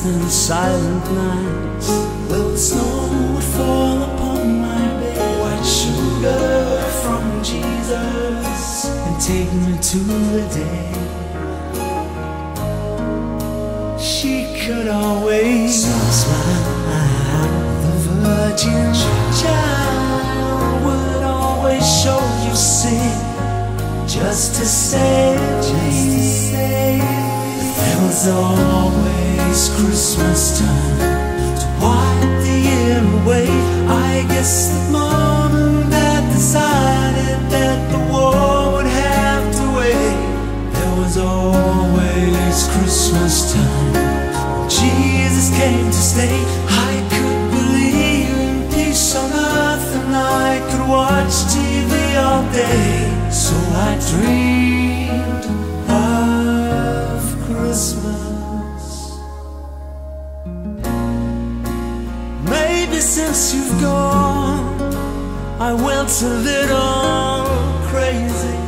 less than silent nights. The snow would fall upon my bed, white sugar from Jesus, and take me to the day. She could always smile. The virgin child would always show you sin just to save me. There was always Christmas time to wipe the year away. I guess the mom and dad decided that the war would have to wait. There was always Christmas time. Jesus came to stay. I could believe in peace on earth, and I could watch TV all day. So I dreamed of Christmas. Since you've gone, I went a little crazy.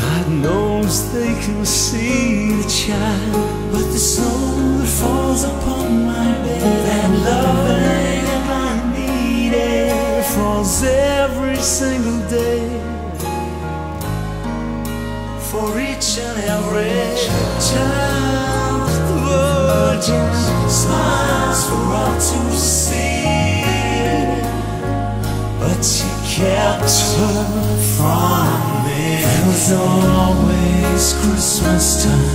God knows they can see the child, but the snow that falls upon my bed, that loving I need it, falls every single day. For each and every child, Virgin Christmas time